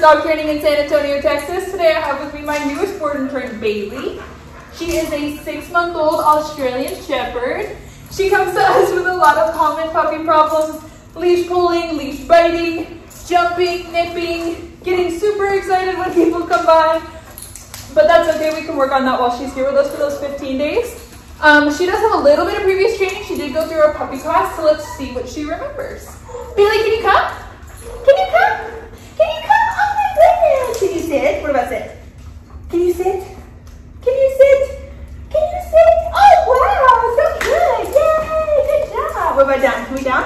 dog training in San Antonio, Texas. Today I have with me my newest board train, Bailey. She is a six-month-old Australian Shepherd. She comes to us with a lot of common puppy problems, leash pulling, leash biting, jumping, nipping, getting super excited when people come by. But that's okay, we can work on that while she's here with us for those 15 days. Um, she does have a little bit of previous training. She did go through our puppy class, so let's see what she remembers. Bailey, can you come? Can you come? Can you come? Oh my goodness! Can you sit? What about sit? Can you sit? Can you sit? Can you sit? Oh wow, so good! Yay! Good job. What about down? Can we down?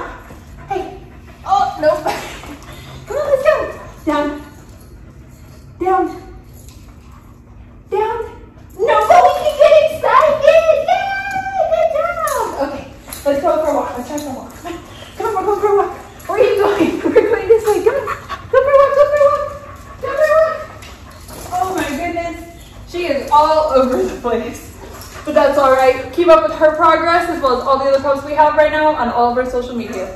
Hey. Oh no. Come on, let's go. Down. Down. Down. No, but we can get excited! Yay! Good job! Okay, let's go for a walk. Let's try for a walk. Come on, we're going for a walk. Where are you going? We're going this way. Come on. Go for a walk, go for a walk. Go for a walk. Oh my goodness. She is all over the place. But that's all right. Keep up with her progress as well as all the other posts we have right now on all of our social media.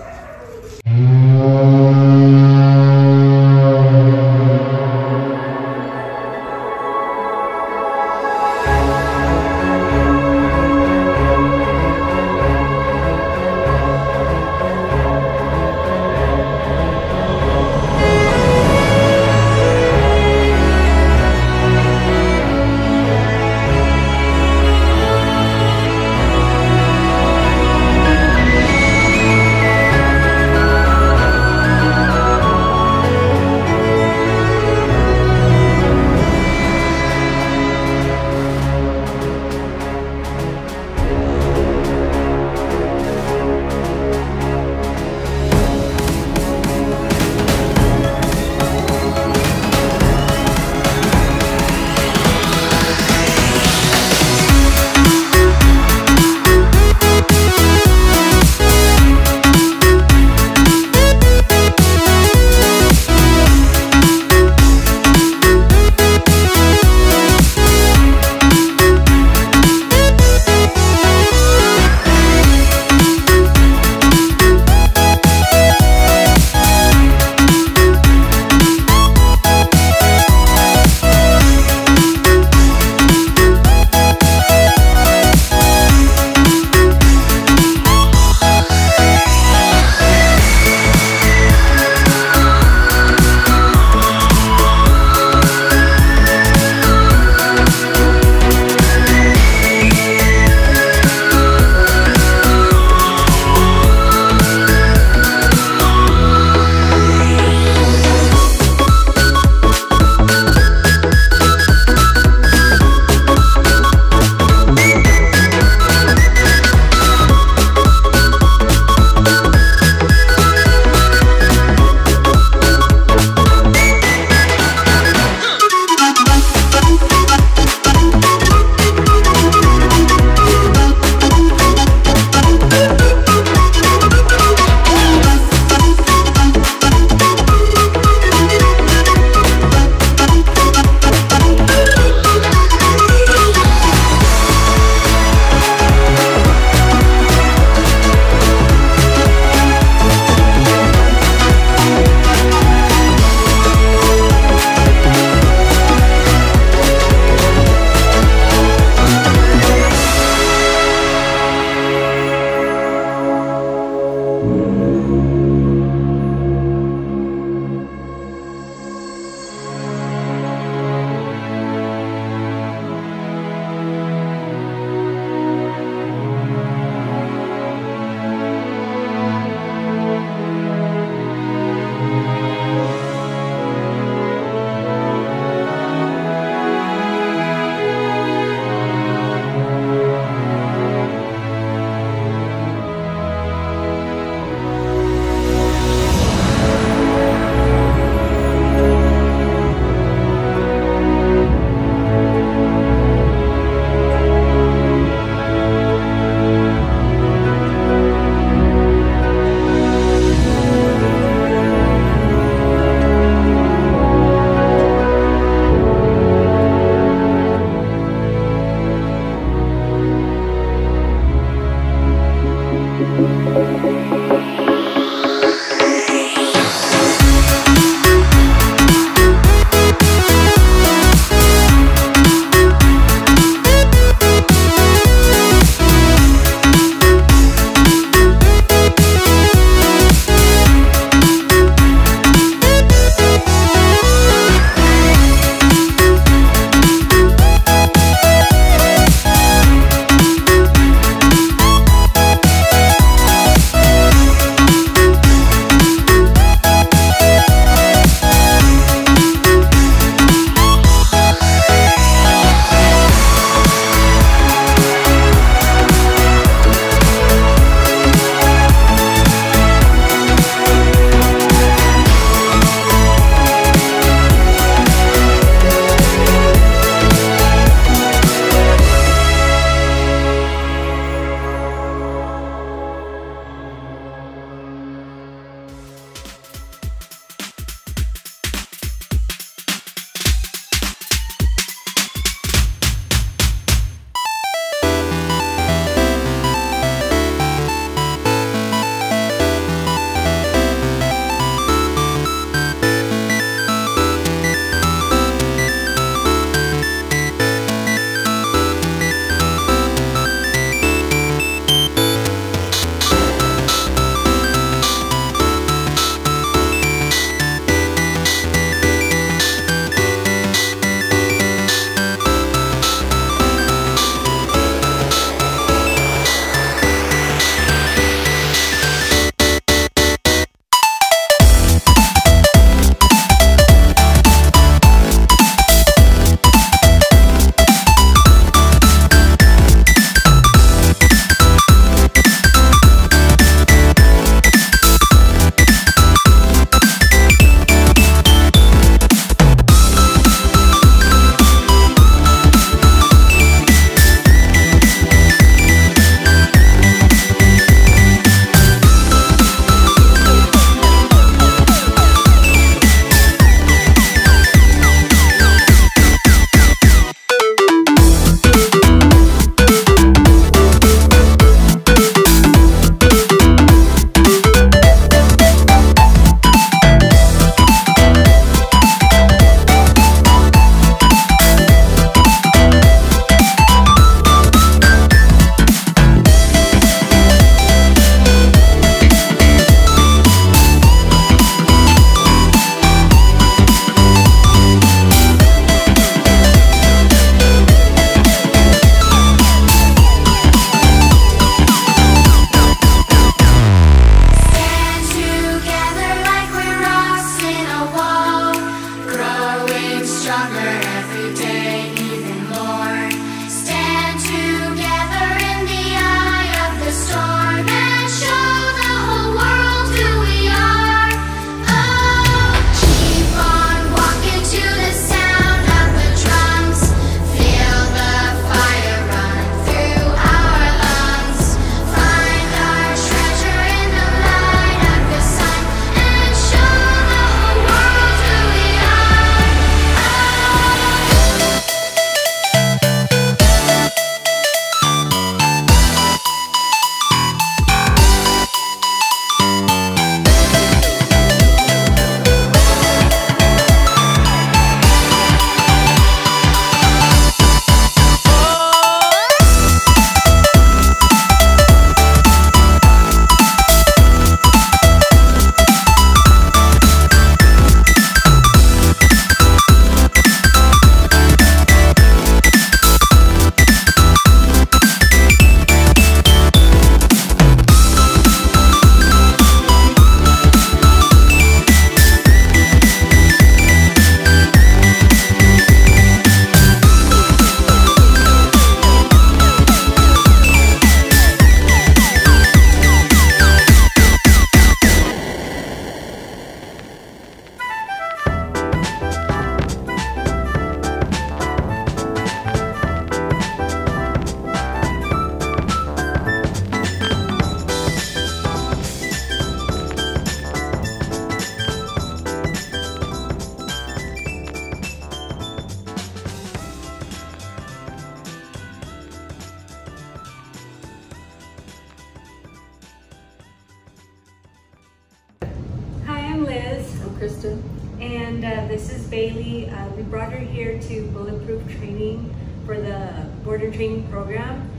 Kristen. And uh, this is Bailey. Uh, we brought her here to Bulletproof Training for the border training program.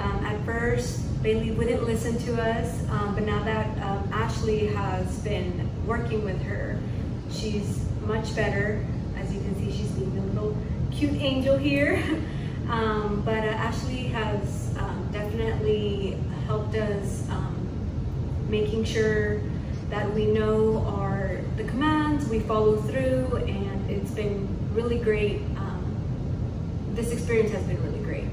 Um, at first, Bailey wouldn't listen to us, um, but now that um, Ashley has been working with her, she's much better. As you can see, she's being a little cute angel here. Um, but uh, Ashley has um, definitely helped us um, making sure that we know our we follow through, and it's been really great. Um, this experience has been really great.